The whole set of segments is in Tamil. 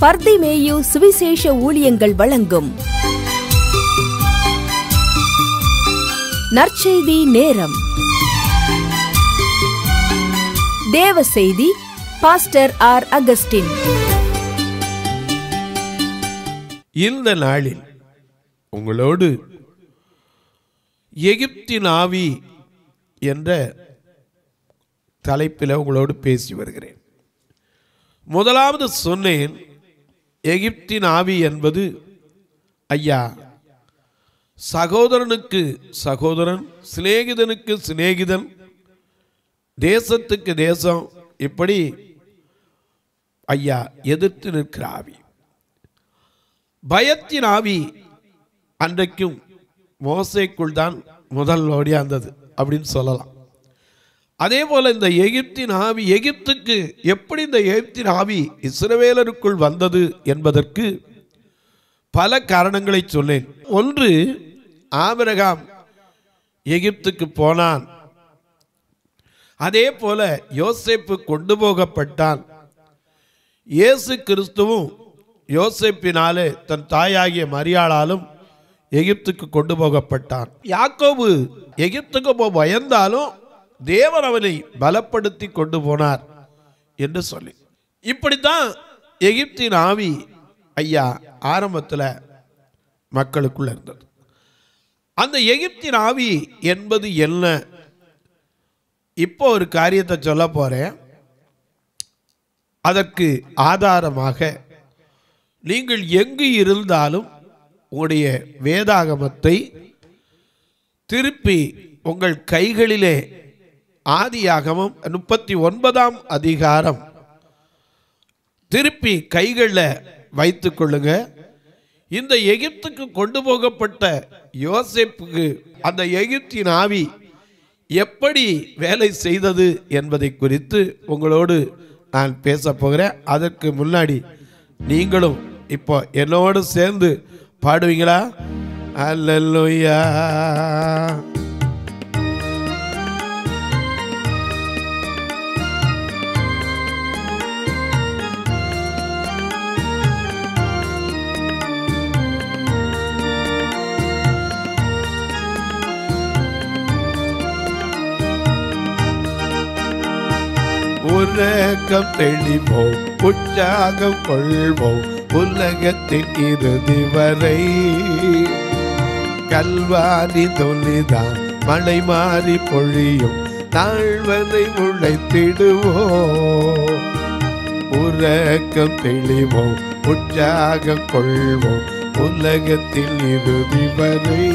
பர்திமேயு சுவிசேஷ ஊழியங்கள் வழங்கும். நற்செய்தி நேரம். தேவ செய்தி பாஸ்டர் ஆர் அகஸ்டின். இந்த நாளில் உங்களோடு எகிப்தின் ஆவி என்ற தலைப்பில் உங்களோடு பேசி வருகிறேன். முதலாவது சொன்னேன் எகிப்தின் ஆவி என்பது ஐயா சகோதரனுக்கு சகோதரன் சிநேகிதனுக்கு சிநேகிதன் தேசத்துக்கு தேசம் இப்படி ஐயா எதிர்த்து நிற்கிற ஆவி. பயத்தின் ஆவி அன்றைக்கும் மோசைக்குள் தான் முதல் ஓடியாந்தது அப்படின்னு சொல்லலாம். அதே போல இந்த எகிப்தின் ஆவி எகிப்துக்கு எப்படி இந்த எகிப்தின் ஆவி இஸ்ரவேலருக்குள் வந்தது என்பதற்கு பல காரணங்களை சொன்னேன். ஒன்று ஆபிரகாம் எகிப்துக்கு போனான். அதே போல யோசேப்பு கொண்டு போகப்பட்டான். இயேசு கிறிஸ்துவும் யோசேப்பினாலே தன் தாயாகிய மரியாளாலும் எகிப்துக்கு கொண்டு போகப்பட்டான். யாக்கோபு எகிப்துக்கு போ பயந்தாலும் தேவன் அவனை பலப்படுத்தி கொண்டு போனார் என்று சொல்லி. இப்படித்தான் எகிப்தின் ஆவி ஐயா ஆரம்பத்தில் மக்களுக்குள்ள இருந்தது. அந்த எகிப்தின் ஆவி என்பது என்ன? இப்போ ஒரு காரியத்தை சொல்ல போறேன். அதற்கு ஆதாரமாக நீங்கள் எங்கு இருந்தாலும் உங்களுடைய வேதாகமத்தை திருப்பி உங்கள் கைகளிலே ஆதியாகவும் முப்பத்தி ஒன்பதாம் அதிகாரம். திருப்பி கைகளில் வைத்து கொள்ளுங்க. இந்த எகிப்துக்கு கொண்டு போகப்பட்ட யோசிப்புக்கு அந்த எகிப்தின் ஆவி எப்படி வேலை செய்தது என்பதை குறித்து உங்களோடு நான் பேச போகிறேன். அதற்கு முன்னாடி நீங்களும் இப்போ என்னோடு சேர்ந்து பாடுவீங்களா? அல்லல்லுயா உறக்கம் தெளிவோம் உற்சாகம் கொள்வோம் உலகத்தின் இறுதி வரை. கல்வாரி தொழிதான் மழை மாறி பொழியும் தாழ்வதை முளைத்திடுவோம் உறக்கம் தெளிவோம் உற்சாகம் கொள்வோம் உலகத்தில் இறுதி வரை.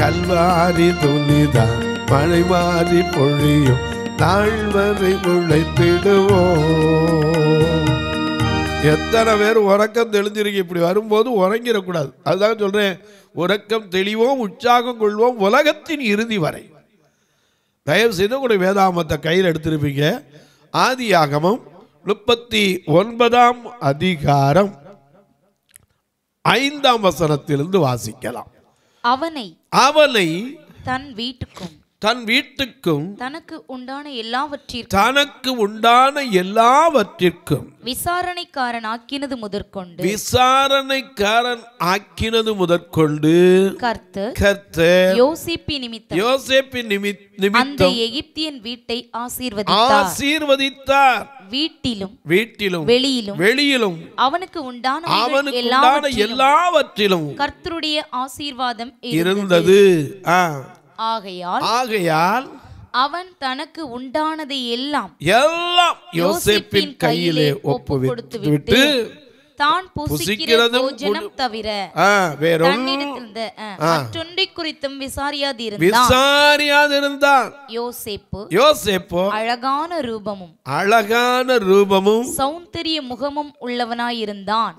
கல்வாரி துளிதான் மழை மாறி பொழியும் தாழ்வரை உழைத்திடுவோம். எத்தனை பேர் உறக்கம் தெளிஞ்சிருக்கு இப்படி வரும்போது உறங்கிடக்கூடாது. அதுதான் சொல்றேன். உறக்கம் தெளிவோம் உற்சாகம் கொள்வோம் உலகத்தின் இறுதி வரை. தயவு செய்து உங்களுடைய வேதாமத்தை கையில் எடுத்திருப்பீங்க. ஆதியாகமம் முப்பத்தி ஒன்பதாம் அதிகாரம் ஐந்தாம் வசனத்திலிருந்து வாசிக்கலாம். அவனை அவனை தன் வீட்டுக்கும் தன் வீட்டுக்கும் தனக்கு உண்டான எல்லாவற்றிற்கும் தனக்கு உண்டான எல்லாவற்றிற்கும் விசாரணைக்காரன் ஆக்கினது முதற்கொண்டு. விசாரணைக்காரன் ஆக்கினது முதற்கொண்டு கர்த்தர் கர்த்தர் யோசிப்பி நிமித்தம் யோசேப்பின் நிமித் அந்த நிமித்தம் எகிப்தியன் வீட்டை ஆசீர்வதித்தார். ஆசீர்வதித்தார். வீட்டிலும் வீட்டிலும் வெளியிலும் வெளியிலும் அவனுக்கு உண்டான அவனுக்கு உண்டான எல்லாவற்றிலும் கர்த்தருடைய ஆசீர்வாதம் இருந்தது. இருந்தது. ஆ. ஆகையால் ஆகையால் அவன் தனக்கு உண்டானதை எல்லாம் எல்லாம் யோசேப்பின் கையிலே ஒப்பு விட்டு தான் புசிக்கிற புசிக்கிறதும் போஜனம் தவிர அஹ், மற்றொன்றை குறித்தும் விசாரியாது இருந்தான் விசாரியாதிருந்தான். யோசேப்பு யோசேப்போ அழகான ரூபமும் அழகான ரூபமும் சௌந்தரிய முகமும் உள்ளவனாயிருந்தான்.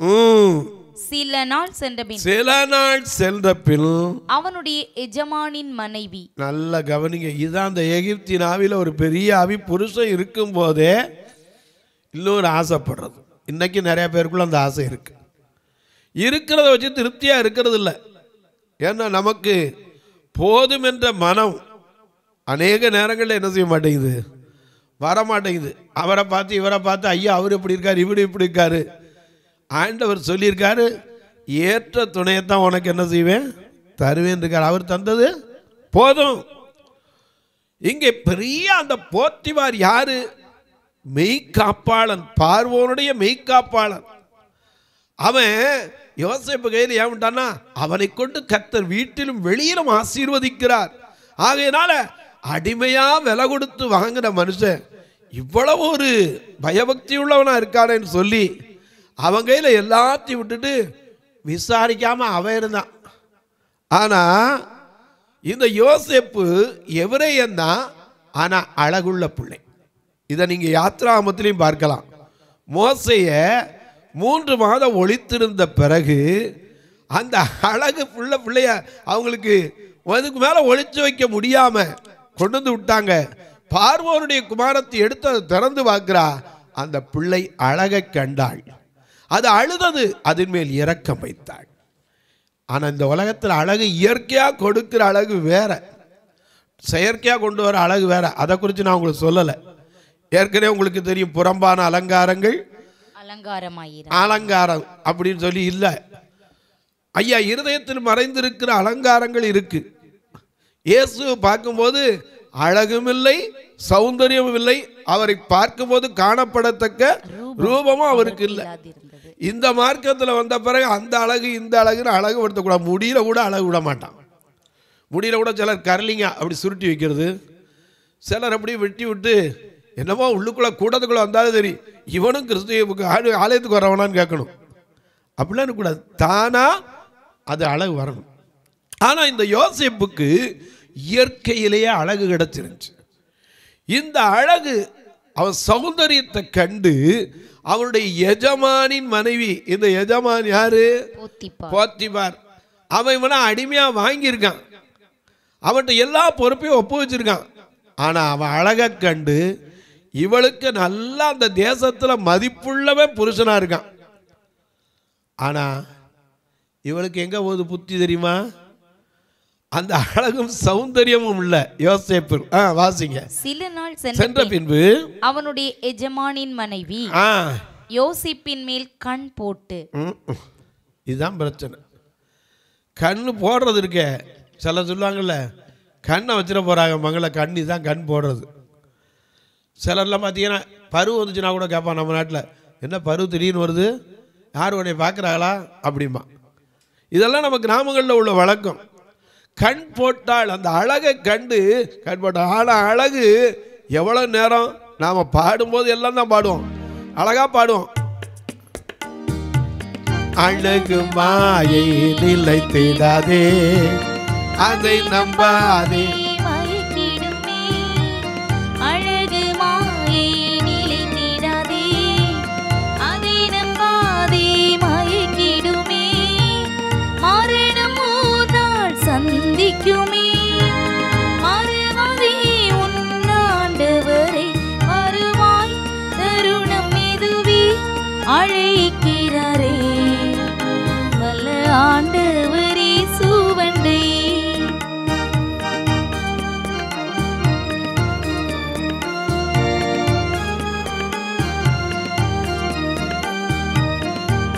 சில நாள் சென்றபின் சில நாள் சென்ற பின் அவனுடைய எஜமானின் மனைவி நல்ல கவனிங்க இதுதான் அந்த எகிப்தின் ஆவியில் ஒரு பெரிய ஆவி புருஷன் இருக்கும் போதே இன்னொரு ஆசைப்படுறது. இன்னைக்கு நிறைய பேருக்குள்ள அந்த ஆசை இருக்கு. இருக்கிறத வச்சு திருப்தியா இருக்கிறது இல்லை. ஏன்னா நமக்கு போதும் என்ற மனம் அநேக நேரங்களில் என்ன செய்ய மாட்டேங்குது? வரமாட்டேங்குது. அவரை பார்த்து இவரை பார்த்து ஐயா அவர் இப்படி இருக்காரு இவர் இப்படி இருக்காரு. ஆண்டவர் சொல்லியிருக்காரு ஏற்ற துணையைத்தான் உனக்கு என்ன செய்வேன்? தருவேன் இருக்கார். அவர் தந்தது போதும். இங்கே பெரிய அந்த போத்திவார் யாரு? மெய்காப்பாளன் பார்வோனுடைய மெய்காப்பாளன். அவன் யோசேப்பு கையில் ஏன்ட்டான்னா அவனை கொண்டு கத்தர் வீட்டிலும் வெளியிலும் ஆசீர்வதிக்கிறார். ஆகையினால அடிமையா விலை கொடுத்து வாங்கின மனுஷன் இவ்வளவு ஒரு பயபக்தி உள்ளவனா இருக்கானேன்னு சொல்லி அவன் கையில் எல்லாத்தையும் விட்டுட்டு விசாரிக்காம அவன் இருந்தான். ஆனா இந்த யோசேப்பு எவரையன் தான் ஆனா அழகுள்ள பிள்ளை. இதை நீங்க யாத்ராமத்திலையும் பார்க்கலாம். மோசைய மூன்று மாதம் ஒழித்திருந்த பிறகு அந்த அழகு புள்ள பிள்ளைய அவங்களுக்கு அதுக்கு மேல ஒழிச்சு வைக்க முடியாம கொண்டு வந்து விட்டாங்க. பார்வோனுடைய குமாரத்தை எடுத்து அதை திறந்து பார்க்கிறா. அந்த பிள்ளை அழகை கண்டாள். அது அழுதது அதன் மேல் இறக்கம் வைத்தாள். ஆனால் இந்த உலகத்தில் அழகு இயற்கையாக கொடுக்கிற அழகு வேற. செயற்கையாக கொண்டு வர அழகு வேற. அதை குறித்து நான் உங்களுக்கு சொல்லலை. ஏற்கனவே உங்களுக்கு தெரியும் புறம்பான அலங்காரங்கள். அலங்காரம் அப்படின்னு சொல்லி இல்லை. ஐயா இருதயத்தில் மறைந்திருக்கிற அலங்காரங்கள் இருக்கு. இயேசுவை பார்க்கும்போது அழகும் இல்லை சௌந்தரியமும் இல்லை. அவரை பார்க்கும்போது காணப்படத்தக்க ரூபமும் அவருக்கு இல்லை. இந்த மார்க்கத்தில் வந்த பிறகு அந்த அழகு இந்த அழகுன்னு அழகு படுத்தக்கூடாது. முடியல கூட அழகு விட மாட்டான். முடியல கூட சிலர் கரலிங்க அப்படி சுருட்டி வைக்கிறது. சிலர் அப்படியே வெட்டி விட்டு என்னமோ உள்ளுக்குள்ள கூட்டத்துக்குள்ள வந்தாலும் சரி இவனும் கிறிஸ்துவுக்கு ஆடு ஆலயத்துக்கு வரவனான்னு கேட்கணும். அப்படிலாம் இருக்கக்கூடாது. தானா அது அழகு வரணும். ஆனால் இந்த யோசேப்புக்கு இயற்கையிலேயே அழகு கிடச்சிருந்துச்சு. இந்த அழகு அவன் சௌந்தரியத்தை கண்டு அவனுடைய எஜமானின் மனைவி இந்த எஜமான் யாரு? போத்திபார். அவன் இவனை அடிமையா வாங்கியிருக்கான். அவன்கிட்ட எல்லா பொறுப்பையும் ஒப்பு வச்சிருக்கான் ஆனா அவன் அழகை கண்டு இவளுக்கு நல்லா அந்த தேசத்துல மதிப்புள்ளவன் புருஷனா இருக்கான். ஆனா இவளுக்கு எங்க போகுது புத்தி தெரியுமா? அந்த அழகும் சௌந்தரியமும் இல்ல. யோசேப்பு வாசிங்க. சில நாள் சென்ற பின்பு அவனுடைய எஜமானின் மனைவி யோசிப்பின் மேல் கண் போட்டு. இதுதான் பிரச்சனை. கண்ணு போடுறது இருக்கே. சில சொல்லுவாங்கல்ல கண்ணை வச்சிட போகிறாங்க மகளை கண்ணி தான் கண் போடுறது. சிலர்லாம் பார்த்தீங்கன்னா பரு வந்துச்சுன்னா கூட கேட்பான் நம்ம நாட்டில். என்ன பருவ திடீர்னு வருது? யார் உன்னை பார்க்குறாங்களா அப்படிமா இதெல்லாம் நம்ம கிராமங்களில் உள்ள வழக்கம். கண் போட்டால் அந்த அழகை கண்டு கண் போட்டால் ஆனால் அழகு எவ்வளோ நேரம்? நாம் பாடும்போது எல்லாம் தான் பாடுவோம். அழகாக பாடுவோம். அழகு மாயை நிலைத்திடாதே அதை நம்பாதே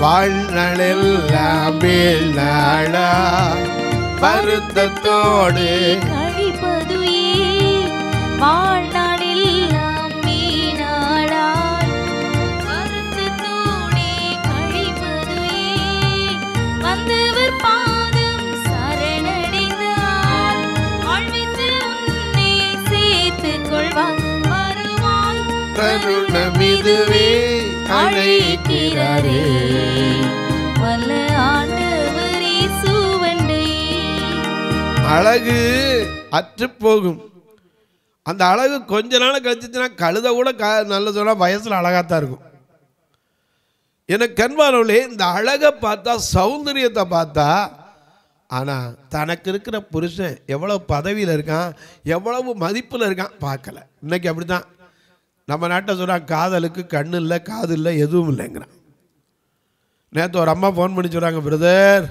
வாழ்நாளெல்லாம் மேல் நாளா வருத்தத்தோடு கழிப்பதுயே வாழ்நாளெல்லாம் வருவாய் தருணம் இதுவே அழைக்கிறாரே. வல்ல ஆண்டவரே சுவண்டை அழகு அற்று போகும். அந்த அழகு கொஞ்ச நாள் கழிச்சுச்சுன்னா கழுத கூட க நல்ல சொன்னால் வயசில் அழகாத்தான் இருக்கும். எனக்கு கண்பானவர்களே இந்த அழகை பார்த்தா சௌந்தரியத்தை பார்த்தா ஆனால் தனக்கு இருக்கிற புருஷன் எவ்வளோ பதவியில் இருக்கான் எவ்வளவு மதிப்பில் இருக்கான் பார்க்கல. இன்னைக்கு அப்படி தான் நம்ம நாட்டை சொல்கிறான் காதலுக்கு கண்ணு இல்லை காது இல்லை எதுவும் இல்லைங்கிறான். நேற்று ஒரு அம்மா ஃபோன் பண்ணி சொல்கிறாங்க பிரதர்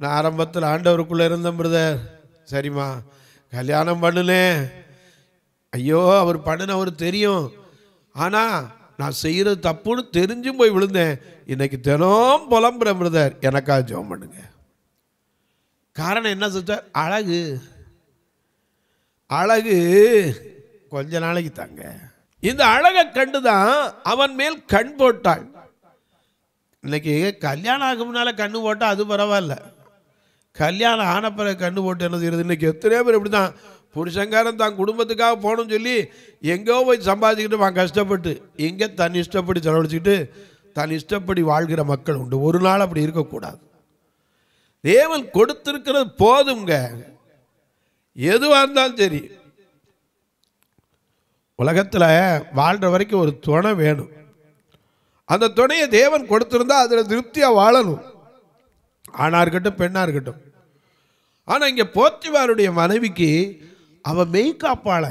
நான் ஆரம்பத்தில் ஆண்டவருக்குள்ளே இருந்தேன் பிரதர் சரிம்மா கல்யாணம் பண்ணுனேன். ஐயோ அவர் பண்ணினவர் தெரியும். ஆனால் நான் செய்கிறது தப்புன்னு தெரிஞ்சும் போய் விழுந்தேன். இன்னைக்கு தினம் புலம்புறேன் பிரதர் எனக்கா ஜோம் பண்ணுங்க. காரணம் என்ன சிஸ்டர் அழகு. அழகு கொஞ்ச நாளைக்கு தாங்க. இந்த அழகை கண்டுதான் அவன் மேல் கண் போட்டாள். இன்னைக்கு கல்யாணம் ஆகும்னால முன்னால கண்ணு போட்டால் அது பரவாயில்ல. கல்யாணம் ஆன பிறகு கண்ணு போட்டு என்ன செய்யறது? இன்னைக்கு எத்தனையோ பேர் இப்படி தான் புருஷங்காரன் தான் குடும்பத்துக்காக போகணும்னு சொல்லி எங்கேயோ போய் சம்பாதிச்சுக்கிட்டு வாங்க கஷ்டப்பட்டு இங்கே தன் இஷ்டப்படி செலவழிச்சுக்கிட்டு தன் இஷ்டப்படி வாழ்கிற மக்கள் உண்டு. ஒரு நாள் அப்படி இருக்கக்கூடாது. தேவன் கொடுத்துருக்கிறது போதுங்க எதுவாக இருந்தாலும் சரி. உலகத்தில் வாழ்கிற வரைக்கும் ஒரு துணை வேணும். அந்த துணையை தேவன் கொடுத்துருந்தா அதில் திருப்தியாக வாழணும். ஆணாக இருக்கட்டும் பெண்ணாக இருக்கட்டும். ஆனால் இங்கே போத்திவாருடைய மனைவிக்கு அவன் மெய்காப்பாள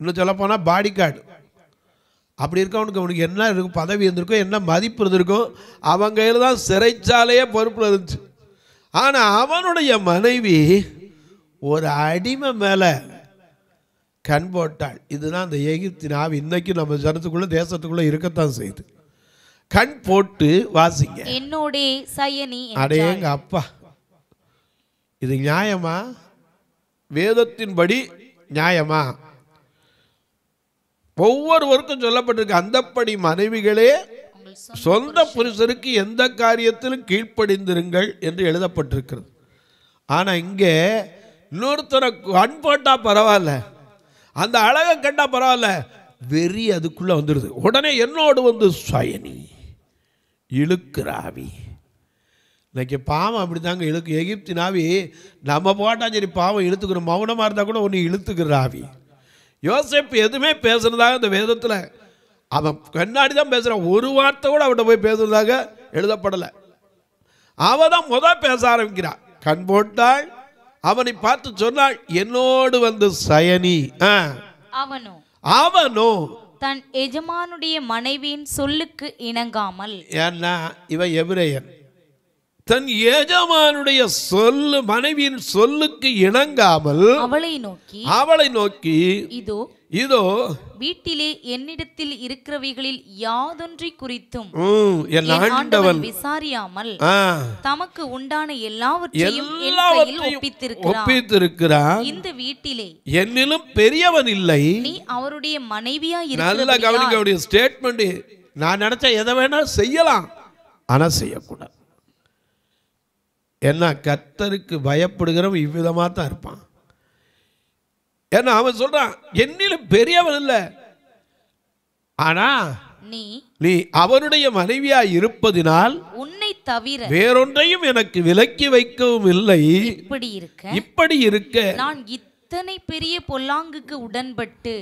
இன்னும் சொல்லப்போனால் பாடி கார்டு அப்படி இருக்கவனுக்கு அவனுக்கு என்ன இருக்கும் பதவி இருந்திருக்கும் என்ன மதிப்பு இருந்திருக்கும் அவன் கையில் தான் சிறைச்சாலையே பொறுப்பில் இருந்துச்சு. ஆனால் அவனுடைய மனைவி ஒரு அடிமை மேலே கண் போட்டாள் இதுதான் அந்த எகிப்தின் ஆவி. இன்னைக்கு நம்ம ஜனத்துக்குள்ள தேசத்துக்குள்ள இருக்கத்தான் செய்யுது. கண் போட்டு வாசிங்க. என்னோடே சயனி. அடேங்க அப்பா. இது நியாயமா? வேதத்தின்படி நியாயமா? ஒவ்வொருவருக்கும் சொல்லப்பட்டிருக்கு. அந்தப்படி மனைவிகளே சொந்த சொந்த புருஷருக்கு எந்த காரியத்திலும் கீழ்ப்படிந்திருங்கள் என்று எழுதப்பட்டிருக்கிறது. ஆனா இங்கே இன்னொருத்தரை கண் போட்டா பரவாயில்ல. அந்த அழகை கண்டா பரவாயில்ல. வெறி அதுக்குள்ள வந்துடுது உடனே என்னோடு வந்து சுயனி இழுக்கிறாவி இன்னைக்கு பாவம் அப்படிதாங்க இழுக்கு எகிப்தின் ஆவி நம்ம போட்டால் சரி பாவம் இழுத்துக்கிறோம் மௌனமாக இருந்தால் கூட ஒன்று இழுத்துக்கிற ஆவி எதுவுமே பேசுனதாக இந்த வேதத்தில். அவன் கண்ணாடி தான் பேசுகிறான் ஒரு வார்த்தை கூட அவன்கிட்ட போய் பேசுனதாக எழுதப்படலை. அவ தான் முதல் பேச ஆரம்பிக்கிறான். கண் போட்டாள் அவனை பார்த்து சொன்னாள் என்னோடு வந்து சயனி. அவனோ அவனோ. தன் எஜமானுடைய மனைவியின் சொல்லுக்கு இணங்காமல். ஏன்னா இவன் எபிரேயன். தன் எஜமானுடைய சொல்லு மனைவியின் சொல்லுக்கு இணங்காமல் அவளை நோக்கி அவளை நோக்கி இதோ இதோ வீட்டிலே என்னிடத்தில் இருக்கிறவைகளில் யாதொன்றை குறித்தும் என் ஆண்டவன் விசாரியாமல் தமக்கு உண்டான எல்லாவற்றையும் ஒப்பித்திருக்கிறார் ஒப்பித்திருக்கிறான். இந்த வீட்டிலே என்னிலும் பெரியவன் இல்லை. நீ அவருடைய மனைவியா நல்ல இருக்கிறபடியால் கவனிக்க அவருடைய ஸ்டேட்மெண்ட் நான் நினைச்சா எதை வேணா செய்யலாம் ஆனா செய்யக்கூடாது. என்ன கர்த்தருக்கு பயப்படுகிறவன் இவ்விதமா தான் இருப்பான். ஏன்னா அவன் சொல்றான் என்னிலும் பெரியவன் இல்லை. ஆனா நீ நீ அவனுடைய மனைவியா இருப்பதினால் உன்னை தவிர வேறொன்றையும் எனக்கு விலக்கி வைக்கவும் இல்லை. இப்படி இருக்க இப்படி இருக்க. நான் இத்தனை பெரிய பொல்லாங்குக்கு உடன்பட்டு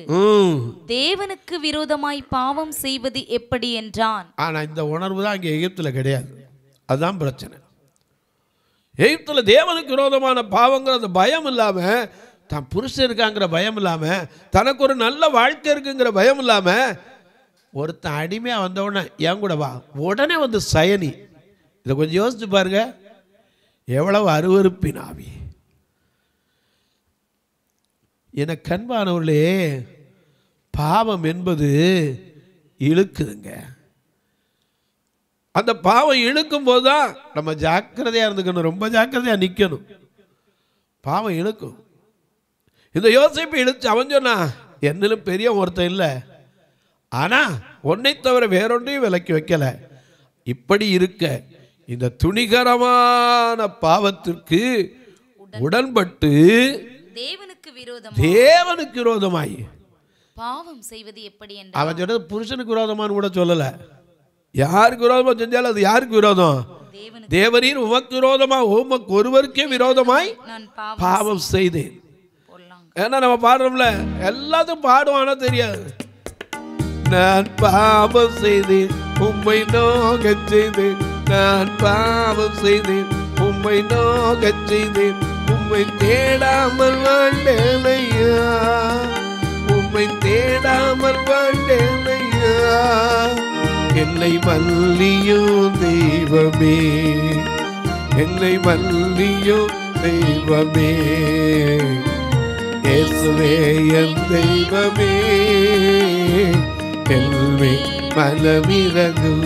தேவனுக்கு விரோதமாய் பாவம் செய்வது எப்படி என்றான்? ஆனா இந்த உணர்வு தான் அங்கே எகிப்துல கிடையாது. அதுதான் பிரச்சனை. எகிப்துல தேவனுக்கு விரோதமான பாவங்கிற பயம் இல்லாம தான் புருஷன் இருக்காங்கிற பயம் இல்லாமல் தனக்கு ஒரு நல்ல வாழ்க்கை இருக்குங்கிற பயம் இல்லாமல் ஒருத்தன் அடிமையாக வந்த உடனே என் கூட வா. உடனே வந்து சயனி. இதை கொஞ்சம் யோசிச்சு பாருங்க. எவ்வளவு அருவருப்பின் ஆவி என கண்பானவர்களே பாவம் என்பது இழுக்குதுங்க. அந்த பாவம் இழுக்கும் போது தான் நம்ம ஜாக்கிரதையாக இருந்துக்கணும் ரொம்ப ஜாக்கிரதையாக நிற்கணும் பாவம் இழுக்கும். இந்த யோசிப்பு இழுச்சு அவன் சொன்னா என்னிலும் பெரிய ஒருத்தன் இல்லை. ஆனால் உன்னை தவிர வேறொன்றையும் விலக்கி வைக்கல. இப்படி இருக்க இந்த துணிகரமான பாவத்திற்கு உடன்பட்டு தேவனுக்கு விரோதம் தேவனுக்கு விரோதமாய். பாவம் செய்வது எப்படி அவன் சொன்னது புருஷனுக்கு விரோதமான்னு கூட சொல்லலை. யாருக்கு விரோதமா செஞ்சாலும் அது யாருக்கு விரோதம்? தேவரீர் உமக்கு விரோதமா உமக்கு ஒருவருக்கே விரோதமாய் பாவம் செய்தேன். ஏன்னா நம்ம பாடுறோம்ல எல்லாத்தையும் பாடுவானா தெரியாது. நான் பாவம் செய்தேன் உண்மை நோக செய்தேன். நான் பாவம் செய்தேன் உண்மை நோக செய்தேன். உண்மை தேடாமல் வாழ்ந்தேனையா உண்மை தேடாமல் வாழ்ந்தேனையா என்னை மல்லியோ தெய்வமே. என்னை மல்லியோ தெய்வமே. இயேசுவே தெய்வமே. எல்வே மனமிரங்கும்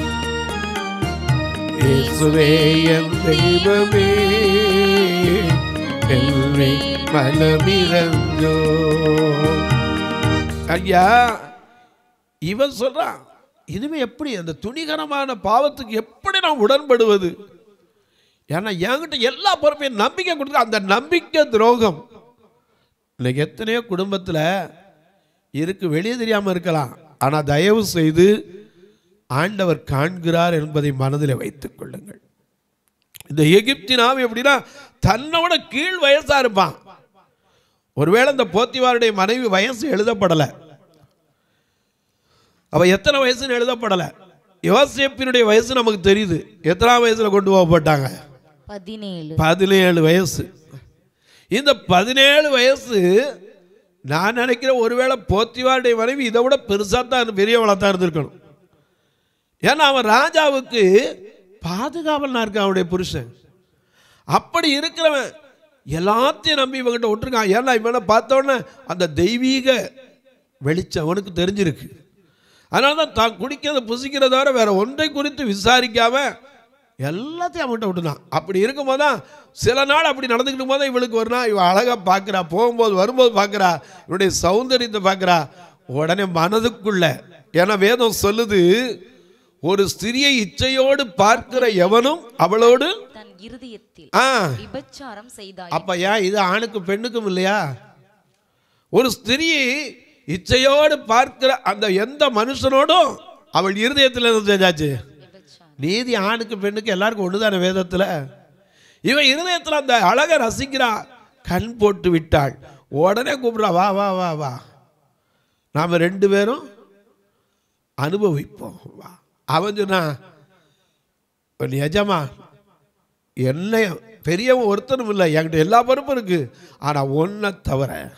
இயேசுவே என் தெய்வமே. எல்வே மனமிரங்கோ. ஐயா இவன் சொல்றான் இனிமே எப்படி அந்த துணிகரமான பாவத்துக்கு எப்படி நான் உடன்படுவது? ஏன்னா என்கிட்ட எல்லா பொறுப்பையும் நம்பிக்கை கொடுத்து அந்த நம்பிக்கை துரோகம். இன்னைக்கு எத்தனையோ குடும்பத்தில் இருக்கு வெளியே தெரியாமல் இருக்கலாம். ஆனால் தயவு செய்து ஆண்டவர் காண்கிறார் என்பதை மனதில் வைத்துக் கொள்ளுங்கள். இந்த எகிப்தின் ஆவி எப்படின்னா தன்னோட கீழ் வயசா இருப்பான். ஒருவேளை இந்த போத்திவாருடைய மனைவி வயசு எழுதப்படலை. அவ எத்தனை வயசுன்னு எழுதப்படலை. யோசேப்பினுடைய வயசு நமக்கு தெரியுது. எத்தனாம் வயசுல கொண்டு போகப்பட்டாங்க? பதினேழு. பதினேழு வயசு. இந்த பதினேழு வயசு நான் நினைக்கிறேன் ஒருவேளை போத்திவாருடைய மனைவி இதை விட பெருசாக தான் பெரியவளாக தான் இருந்திருக்கணும். ஏன்னா அவன் ராஜாவுக்கு பாதுகாவலனா இருக்கான் அவனுடைய புருஷன். அப்படி இருக்கிறவன் எல்லாத்தையும் நம்பி இவங்கிட்ட விட்டுருக்கான் ஏன்னா இவனை பார்த்தோன்னே அந்த தெய்வீக வெளிச்சம் அவனுக்கு தெரிஞ்சிருக்கு. அதனால தான் தான் குடிக்கிறத புசிக்கிறத தவிர வேற ஒன்றை குறித்து விசாரிக்காம எல்லாத்தையும் அவன்கிட்ட விட்டுனான் அப்படி இருக்கும்போது தான் சில நாள் அப்படி நடந்துக்கிட்டு போது இவளுக்கு ஒரு நாள் இவன் அழகாக பார்க்குறா போகும்போது வரும்போது பார்க்குறா இவனுடைய சௌந்தரியத்தை பார்க்குறா. உடனே மனதுக்குள்ள ஏன்னா வேதம் சொல்லுது ஒரு ஸ்திரியை இச்சையோடு பார்க்கிற எவனும் அவளோடு விபச்சாரம் செய்தாய். அப்ப ஏன் இது ஆணுக்கு பெண்ணுக்கும் இல்லையா? ஒரு ஸ்திரீ இச்சையோடு பார்க்கிற அந்த எந்த மனுஷனோடும் அவள் இருதயத்தில் என்ன செஞ்சாச்சு நீதி ஆணுக்கு பெண்ணுக்கு எல்லாருக்கும் ஒன்றுதான வேதத்தில்? இவன் இருதயத்தில் அந்த அழகை ரசிக்கிறா. கண் போட்டு விட்டாள். உடனே கூப்பிடுறா வா வா வா வா. நாம் ரெண்டு பேரும் அனுபவிப்போம். வா. அவன் சொன்னா நிஜமா என்னைய பெரியவன் ஒருத்தனும் இல்லை. என்கிட்ட எல்லா பொறுப்பும் இருக்கு. ஆனால் ஒன்றை தவிர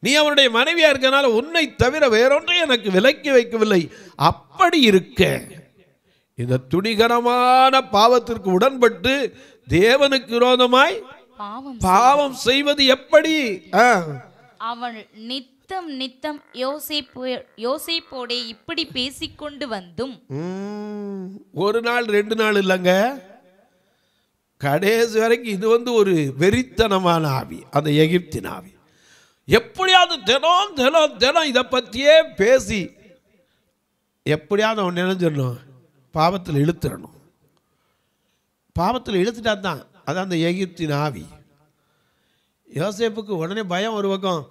நீ அவனுடைய மனைவியாக இருக்கனால உன்னை தவிர வேறொன்றை எனக்கு விலக்கி வைக்கவில்லை. அப்படி இருக்க இந்த துணிகரமான பாவத்திற்கு உடன்பட்டு தேவனுக்கு விரோதமாய் பாவம் செய்வது எப்படி. அவள் நித்தம் நித்தம் யோசிப்போ யோசிப்போடே இப்படி பேசிக்கொண்டு வந்தும். ஒரு நாள் ரெண்டு நாள் இல்லைங்க. கடைசி வரைக்கும் இது வந்து ஒரு வெறித்தனமான ஆவி அந்த எகிப்தின் ஆவி. எப்படியாவது தினம் தினம் தினம் இதை பற்றியே பேசி எப்படியாவது அவன் நினைஞ்சிடணும். பாவத்தில் இழுத்துடணும் பாவத்தில் இழுத்துட்டா தான் அதான் அந்த எகிப்தின் ஆவி. யோசேப்புக்கு உடனே பயம் ஒரு பக்கம்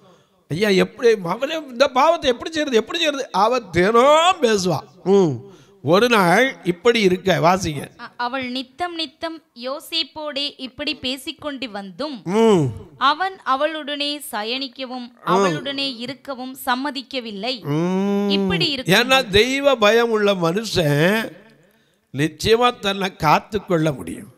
ஐயா எப்படி அவனே இந்த பாவத்தை எப்படி செய்யறது எப்படி செய்யறது? அவ தினம் பேசுவா. ம் ஒரு நாள் இப்படி இருக்க வாசிங்க. அவள் நித்தம் நித்தம் யோசிப்போடே இப்படி பேசிக்கொண்டு வந்தும் அவன் அவளுடனே சயனிக்கவும் அவளுடனே இருக்கவும் சம்மதிக்கவில்லை. இப்படி இருக்கு ஏன்னா தெய்வ பயம் உள்ள மனுஷன் நிச்சயமா தன்னை காத்து கொள்ள முடியும்.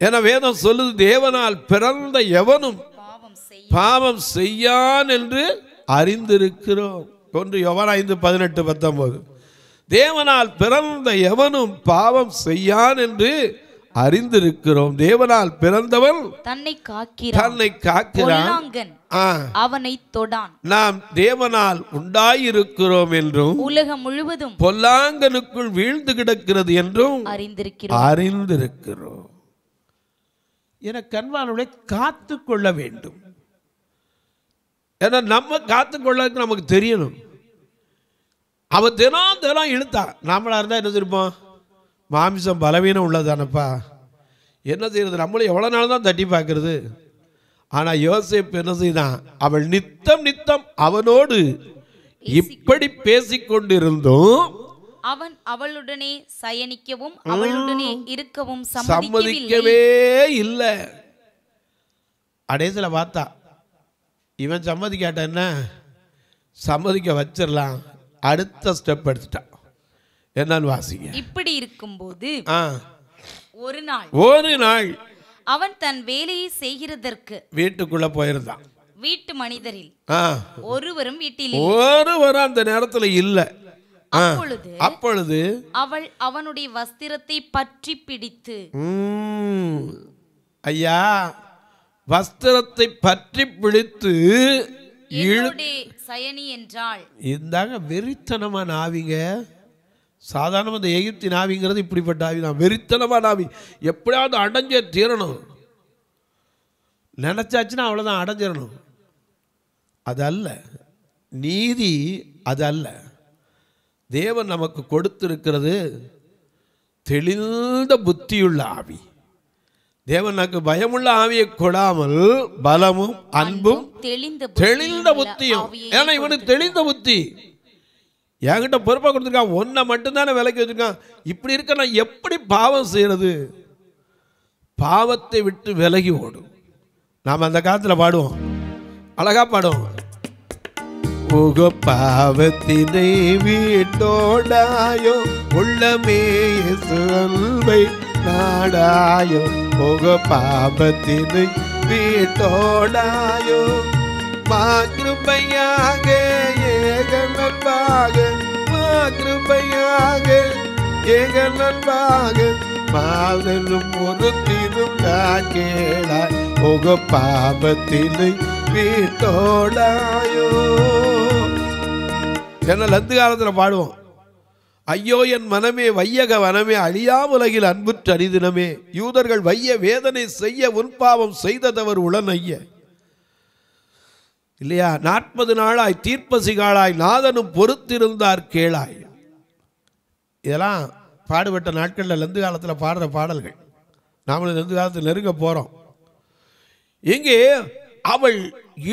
ஏன்னா வேதம் சொல்லுது தேவனால் பிறந்த எவனும் பாவம் செய் பாவம் செய்யான் என்று அறிந்திருக்கிறோம். ஒன்று யோவான் ஐந்து பதினெட்டு பத்தொன்பது தேவனால் பிறந்த எவனும் பாவம் செய்யான் என்று அறிந்திருக்கிறோம். தேவனால் பிறந்தவன் தன்னை காக்கிறான். தன்னை காக்கிறான். அவனை தொடான். நாம் தேவனால் உண்டாயிருக்கிறோம் என்றும் உலகம் முழுவதும் பொல்லாங்கனுக்குள் வீழ்ந்து கிடக்கிறது என்றும் அறிந்திருக்கிறோம். அறிந்திருக்கிறோம். என கண்வானுடைய காத்து கொள்ள வேண்டும். ஏன்னா நம்ம காத்து கொள்ளறதுக்கு நமக்கு தெரியணும். அவ தினம் தினம் இழுத்தா. நாமளா இருந்தா என்ன இருப்போம் மாமிசம் பலவீனம் உள்ளதானப்பா? என்ன செய்யறது நம்மளும் எவ்வளோ நாள் தான் தட்டி பார்க்கறது? ஆனால் யோசேப் என்ன செய்தான்? அவள் நித்தம் நித்தம் அவனோடு இப்படி பேசிக்கொண்டிருந்தும் அவன் அவளுடனே சயனிக்கவும் அவளுடனே இருக்கவும் சம்மதிக்கவே இல்லை. கடைசியில் பார்த்தா இவன் சம்மதிக்காட்ட என்ன? சம்மதிக்க வச்சிடலாம். அடுத்த ஸ்டெப் எடுத்துட்டான். என்னன்னு வாசிங்க இப்படி இருக்கும்போது ஒரு நாள் ஒரு நாள். அவன் தன் வேலையை செய்கிறதற்கு வீட்டுக்குள்ள போயிருந்தான். வீட்டு மனிதரில் ஒருவரும் வீட்டில். ஒருவரும் அந்த நேரத்தில் இல்லை. அப்பொழுது அப்பொழுது அவள் அவனுடைய வஸ்திரத்தை பற்றி பிடித்து ஐயா வஸ்திரத்தை பற்றி பிடித்து சயனி என்றாள். இந்தாங்க வெறித்தனமான ஆவிங்க சாதாரண இந்த எகிப்தின் ஆவிங்கிறது இப்படிப்பட்ட ஆவி தான். வெறித்தனமான ஆவி எப்படியாவது அடைஞ்சே தீரணும். நினச்சாச்சுன்னா அவ்வளோதான் அடைஞ்சிடணும் அது அல்ல நீதி அது அல்ல தேவன் நமக்கு கொடுத்திருக்கிறது தெளிந்த புத்தியுள்ள ஆவி. தேவன் நமக்கு பயமுள்ள ஆவியை கொடாமல் பலமும் அன்பும் தெளிந்த புத்தியும். ஏன்னா இவனுக்கு தெளிந்த புத்தி. என்கிட்ட பொறுப்பாக கொடுத்துருக்கான். ஒன்றை மட்டும்தானே விலைக்கு வச்சுருக்கான். இப்படி இருக்க நான் எப்படி பாவம் செய்கிறது பாவத்தை விட்டு விலகி ஓடும். நாம் அந்த காலத்தில் பாடுவோம். அழகா பாடுவோம். உக பாவத்தினை வீட்டோடாயோ உள்ளமே இயேசு அன்பை நாடாயோ உக பாவத்தினை வீட்டோடாயோ. மா கிருபையாக ஏக நண்பாக மா கிருபையாக ஏக நண்பாக மாதனும் கேளாய் உக பாபத்தினை வீட்டோடாயோ. என்ன லந்து காலத்தில் பாடுவோம். ஐயோ என் மனமே வையக வனமே அழியா உலகில் அன்புற்று அரிதினமே யூதர்கள் வைய வேதனை செய்ய உன்பாவம் செய்ததவர் உளன் ஐய இல்லையா? நாற்பது நாளாய் தீர்ப்பசிகாலாய் நாதனும் பொறுத்திருந்தார் கேளாய். இதெல்லாம் பாடுபட்ட நாட்களில் லந்து காலத்தில் பாடுற பாடல்கள். நாமளும் லந்து காலத்தில் நெருங்க போகிறோம் இங்கே அவள்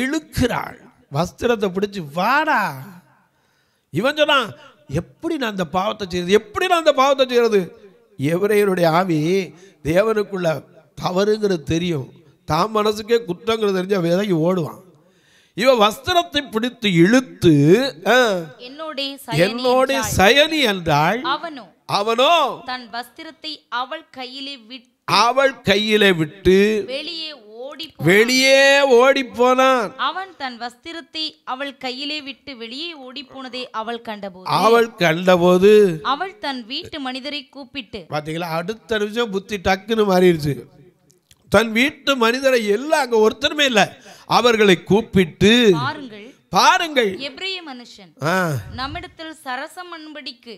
இழுக்கிறாள். வஸ்திரத்தை பிடிச்சு வாடா. இவன் சொன்னான் எப்படி நான் அந்த பாவத்தை செய்யறது? எப்படி நான் அந்த பாவத்தை செய்யறது? எவரையருடைய ஆவி தேவனுக்குள்ள தவறுங்கிறது தெரியும். தாம் மனசுக்கே குற்றங்கிறது தெரிஞ்ச விலகி ஓடுவான். இவன் வஸ்திரத்தை பிடித்து இழுத்து என்னோடே சயனி என்றாள். அவனோ? அவனோ? தன் வஸ்திரத்தை அவள் கையிலே விட்டு அவள் கையிலே விட்டு வெளியே வெளியே ஓடி போனான். அவன் தன் வஸ்திரத்தை அவள் கையிலே விட்டு வெளியே ஓடி போனதை அவள் கண்டபோது. அவள் கண்டபோது அவள் தன் வீட்டு மனிதரை கூப்பிட்டு பாத்தீங்களா? அடுத்த நிமிஷம் புத்தி டக்குன்னு மாறிடுச்சு. தன் வீட்டு மனிதரை எல்லாம் அங்க ஒருத்தருமே இல்லை. அவர்களை கூப்பிட்டு பாருங்கள். பாருங்கள். எபிரேய மனுஷன் நம்மிடத்தில் சரசம் அன்படிக்கு.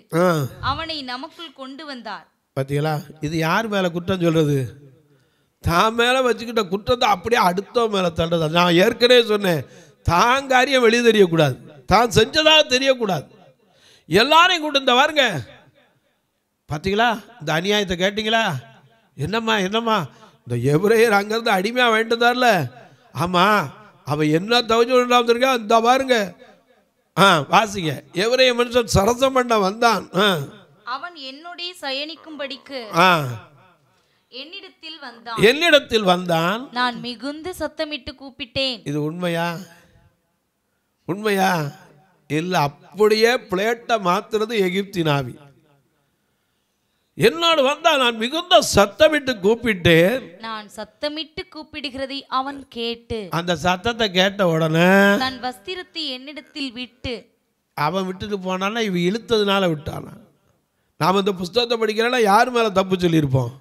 அவனை நமக்குள் கொண்டு வந்தார். பாத்தீங்களா? இது யார் மேல குற்றம் சொல்றது? தான் மேல வச்சுக்கிட்ட குற்றத்தை அப்படியே அடுத்தவன் மேல தள்ளுறது. நான் ஏற்கனவே சொன்னேன். தான் காரியம் வெளியே தெரியக்கூடாது. தான் செஞ்சதா தெரியக்கூடாது. எல்லாரையும் கூட்டு இந்த பாருங்க. பார்த்தீங்களா இந்த அநியாயத்தை கேட்டிங்களா? என்னம்மா என்னம்மா? இந்த எவரையர் அங்கேருந்து அடிமையாக வேண்டுதார்ல ஆமாம் அவன் என்ன தவச்சு இருக்கா இந்த பாருங்க. ஆ வாசிங்க. எவரைய மனுஷன் சரசம் பண்ண வந்தான்? அவன் என்னுடைய சயனிக்கும்படிக்கு ஆ. என்னிடத்தில் வந்தான். என்னிடத்தில் வந்தான்? நான் மிகுந்த சத்தமிட்டு கூப்பிட்டேன். இது உண்மையா? உண்மையா? இல்லை அப்படியே பிளேட்டை மாத்துறது எகிப்தின் ஆவி. என்னோடு வந்தா நான் மிகுந்த சத்தமிட்டு கூப்பிட்டேன். நான் சத்தமிட்டு கூப்பிடுகிறதை அவன் கேட்டு. அந்த சத்தத்தை கேட்ட உடனே தன் வஸ்திரத்தை என்னிடத்தில் விட்டு. அவன் விட்டுட்டு போனான்னா இவன் இழுத்ததுனால விட்டானா? நாம் இந்த புஸ்தகத்தை படிக்கிறேன்னா யார் மேலே தப்பு சொல்லியிருப்போம்?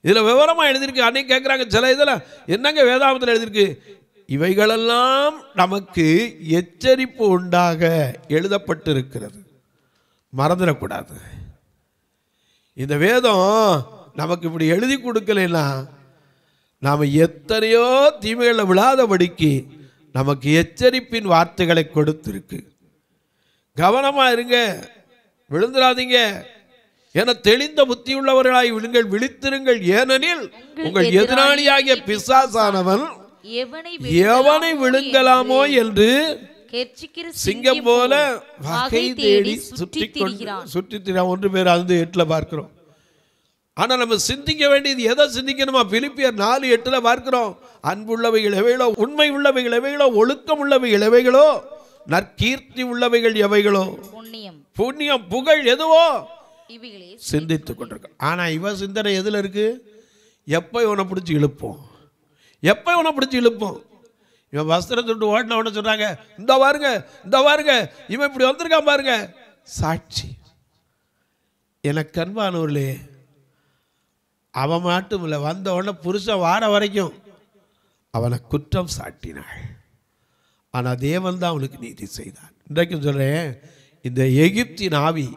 இதில் விவரமாக எழுதியிருக்கு. அன்னைக்கு கேட்குறாங்க சில இதில் என்னங்க வேதாமத்தில் எழுதியிருக்கு? இவைகளெல்லாம் நமக்கு எச்சரிப்பு உண்டாக எழுதப்பட்டிருக்கிறது. மறந்துடக்கூடாது. இந்த வேதம் நமக்கு இப்படி எழுதி கொடுக்கலைன்னா நாம் எத்தனையோ தீமைகளில் விழாதபடிக்கு நமக்கு எச்சரிப்பின் வார்த்தைகளை கொடுத்திருக்கு. கவனமாக இருங்க விழுந்துடாதீங்க. என தெளிந்த புத்தியுள்ளவர்களாய் விழுங்கள் விழித்திருங்கள். ஏனெனில் உங்கள் எதிராளியாகிய பிசாசானவன் எவனை விழுங்கலாமோ என்று சிங்கம் போல வகை தேடி சுற்றி சுற்றி திரிகிறான். ஒன்று பேர் அது எட்டில் பார்க்கிறோம். ஆனால் நம்ம சிந்திக்க வேண்டியது எதை சிந்திக்கணுமா? பிலிப்பியர் நாலு எட்டில் பார்க்கிறோம். அன்புள்ளவைகள் எவைகளோ உண்மை உள்ளவைகள் எவைகளோ ஒழுக்கம் உள்ளவைகள் எவைகளோ நற்கீர்த்தி உள்ளவைகள் எவைகளோ? புண்ணியம். புகழ் எதுவோ? சிந்தித்து கொண்டிருக்கோம் ஆனால் இவன் சிந்தனை எதில் இருக்கு? எப்போ இவனை பிடிச்சி இழுப்போம்? எப்போ இவனை பிடிச்சி இழுப்போம்? இவன் வஸ்திரத்தை விட்டு ஓடின உடனே சொல்கிறாங்க இந்த பாருங்க இந்த பாருங்க இவன் இப்படி வந்திருக்கான் பாருங்க. சாட்சி. எனக்கு அன்பானவர்களே அவன் மட்டும் இல்லை வந்த உடனே புருஷன் வார வரைக்கும் அவனை குற்றம் சாட்டினாள். ஆனால் தேவன் தான் அவனுக்கு நீதி செய்தான் இன்றைக்கும் சொல்கிறேன் இந்த எகிப்தின் ஆவி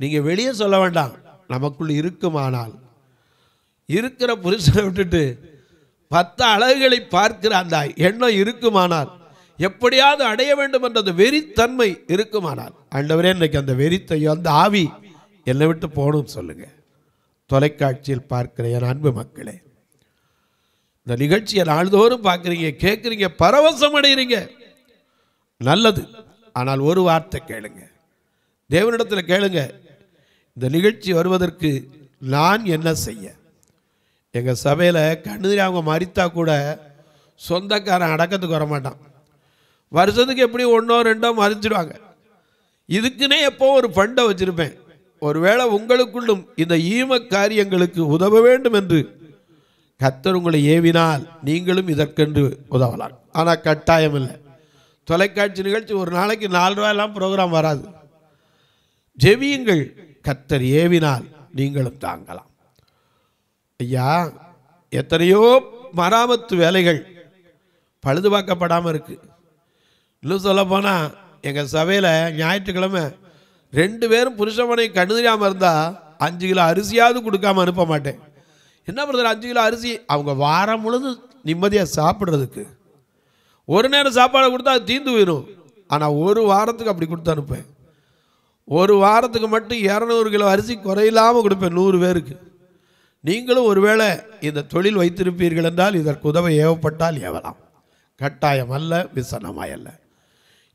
நீங்கள் வெளியே சொல்ல வேண்டாம் நமக்குள் இருக்குமானால் இருக்கிற புருஷனை விட்டுட்டு பத்து அழகுகளை பார்க்கிற அந்த எண்ணம் இருக்குமானால் எப்படியாவது அடைய வேண்டும் என்ற அந்த வெறித்தன்மை இருக்குமானால் ஆண்டவரே இன்னைக்கு அந்த வெறித்தையும் அந்த ஆவி என்னை விட்டு போகணும்னு சொல்லுங்க. தொலைக்காட்சியில் பார்க்கிற என் அன்பு மக்களே இந்த நிகழ்ச்சியை நாள்தோறும் பார்க்குறீங்க கேட்குறீங்க பரவசம் அடைகிறீங்க நல்லது ஆனால் ஒரு வார்த்தை கேளுங்க. தேவனிடத்தில் கேளுங்க இந்த நிகழ்ச்சி வருவதற்கு நான் என்ன செய்ய? எங்கள் சபையில் கண்ணீர் அவங்க மறித்தா கூட சொந்தக்காரன் அடக்கத்துக்கு வர மாட்டான் வருஷத்துக்கு எப்படி ஒன்றோ ரெண்டோ மறிச்சிடுவாங்க இதுக்குன்னே எப்போ ஒரு ஃபண்டை வச்சுருப்பேன். ஒருவேளை உங்களுக்குள்ளும் இந்த ஈம காரியங்களுக்கு உதவ வேண்டும் என்று கத்தர் உங்களை ஏவினால் நீங்களும் இதற்கென்று உதவலாம். ஆனால் கட்டாயம் இல்லை. தொலைக்காட்சி நிகழ்ச்சி ஒரு நாளைக்கு நாலு ரூபாயெல்லாம் ப்ரோக்ராம் வராது. ஜெவியுங்கள் கத்தர் ஏவினால் நீங்களும் தாங்கலாம். ஐயா எத்தனையோ மராமத்து வேலைகள் பழுதுபார்க்கப்படாமல் இருக்குது இன்னும் சொல்லப்போனால் எங்கள் சபையில் ஞாயிற்றுக்கிழமை ரெண்டு பேரும் புருஷமனை கண்டுதிரியாமல் இருந்தால் அஞ்சு கிலோ அரிசியாவது கொடுக்காம அனுப்ப மாட்டேன். என்ன பண்ணுறது அஞ்சு கிலோ அரிசி? அவங்க வாரம் முழுது நிம்மதியாக சாப்பிட்றதுக்கு. ஒரு நேரம் சாப்பாடு கொடுத்தா அது தீந்து போயிடும் ஆனால் ஒரு வாரத்துக்கு அப்படி கொடுத்து அனுப்பேன். ஒரு வாரத்துக்கு மட்டும் இரநூறு கிலோ அரிசி குறையில்லாமல் கொடுப்பேன் நூறு பேருக்கு. நீங்களும் ஒருவேளை இந்த தொழில் வைத்திருப்பீர்கள் என்றால் இதற்கு உதவ ஏவப்பட்டால் ஏவலாம். கட்டாயம் அல்ல விசனமாய் அல்ல.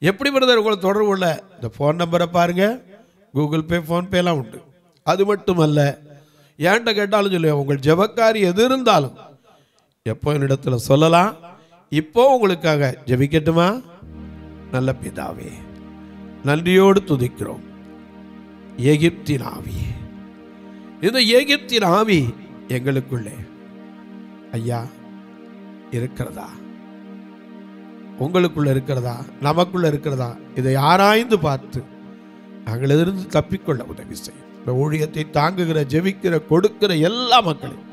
எப்படி பிரதர் உங்களை தொடர்பு கொள்ள? இந்த ஃபோன் நம்பரை பாருங்கள் கூகுள் பே ஃபோன்பேலாம் உண்டு. அது மட்டுமல்ல ஏன்ட்ட கேட்டாலும் சொல்லுவேன் உங்கள் ஜெபக்காரி எது இருந்தாலும் எப்போ என்னிடத்தில் சொல்லலாம். இப்போ உங்களுக்காக ஜெபிக்கட்டுமா? நல்ல பிதாவே நன்றியோடு துதிக்கிறோம். எகிப்தின் ஆவியே. இந்த எகிப்தின் ஆவி எங்களுக்குள்ளே. ஐயா இருக்கிறதா? உங்களுக்குள்ள இருக்கிறதா? நமக்குள்ள இருக்கிறதா? இதை ஆராய்ந்து பார்த்து நாங்கள் இதிலிருந்து தப்பிக்கொள்ள உதவி செய்யும். இந்த ஊழியத்தை தாங்குகிற ஜெபிக்கிற கொடுக்கிற எல்லா மக்களையும்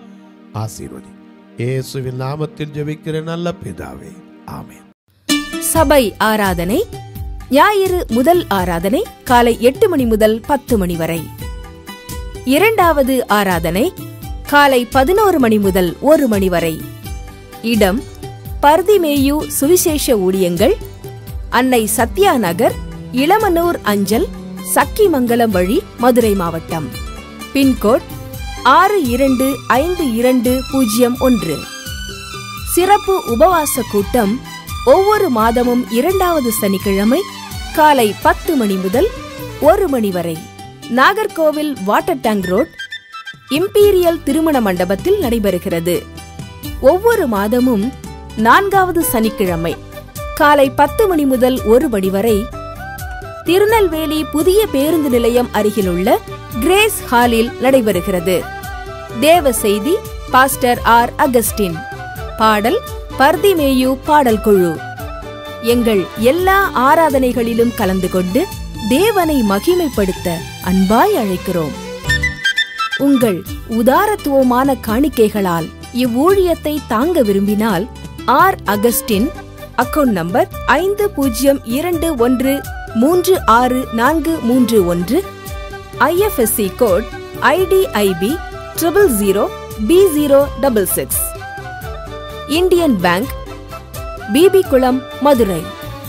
ஆசீர்வதி. இயேசுவின் நாமத்தில் ஜெபிக்கிற நல்ல பிதாவே. ஆமென். சபை ஆராதனை ஞாயிறு முதல் ஆராதனை காலை எட்டு மணி முதல் பத்து மணி வரை. இரண்டாவது ஆராதனை காலை பதினோரு மணி முதல் ஒரு மணி வரை. இடம் பர்திமேயு சுவிசேஷ ஊழியங்கள் அன்னை சத்யா நகர் இளமனூர் அஞ்சல் சக்கிமங்கலம் வழி மதுரை மாவட்டம். பின்கோட் ஆறு இரண்டு ஐந்து இரண்டு பூஜ்ஜியம் ஒன்று. சிறப்பு உபவாச கூட்டம் ஒவ்வொரு மாதமும் இரண்டாவது சனிக்கிழமை காலை பத்து மணி முதல் ஒரு மணி வரை. Nagercoil water tank road imperial திருமண மண்டபத்தில் நடைபெறுகிறது. ஒவ்வொரு மாதமும் நான்காவது சனிக்கிழமை காலை பத்து மணி முதல் ஒரு மணி வரை திருநெல்வேலி புதிய பேருந்து நிலையம் அருகிலுள்ள கிரேஸ் ஹாலில் நடைபெறுகிறது. தேவ செய்தி பாஸ்டர் ஆர் அகஸ்டின். பாடல் பர்திமேயு பாடல் குழு எங்கள் எல்லா ஆராதனைகளிலும் கலந்து கொண்டு தேவனை மகிமைப்படுத்த அன்பாய் அழைக்கிறோம். உங்கள் உதாரத்துவமான காணிக்கைகளால் இவ்வூழியத்தை தாங்க விரும்பினால் ஆர் அகஸ்டின் அக்கவுண்ட் நம்பர் ஐந்து பூஜ்ஜியம் இரண்டு ஒன்று மூன்று ஆறு நான்கு மூன்று ஒன்று IFSC code IDIB triple zero B zero double six. Indian bank BB Kulam Madurai.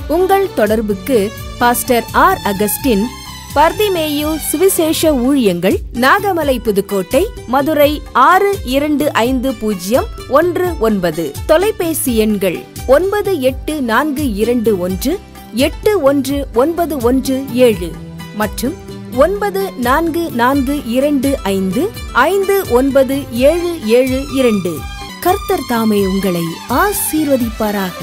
உங்கள் தொடர்புக்கு பாஸ்டர் ஆர் அகஸ்டின் பர்திமேயு சுவிசேஷ ஊழியங்கள் நாகமலை புதுக்கோட்டை மதுரை ஆறு இரண்டு ஐந்து பூஜ்ஜியம் ஒன்று ஒன்பது. தொலைபேசி எண்கள் ஒன்பது எட்டு நான்கு இரண்டு ஒன்று எட்டு ஒன்று ஒன்பது ஒன்று ஏழு மற்றும் ஒன்பது நான்கு நான்கு இரண்டு ஐந்து ஐந்து ஒன்பது ஏழு ஏழு இரண்டு. கர்த்தர் தாமே உங்களை ஆசீர்வதிப்பாராக.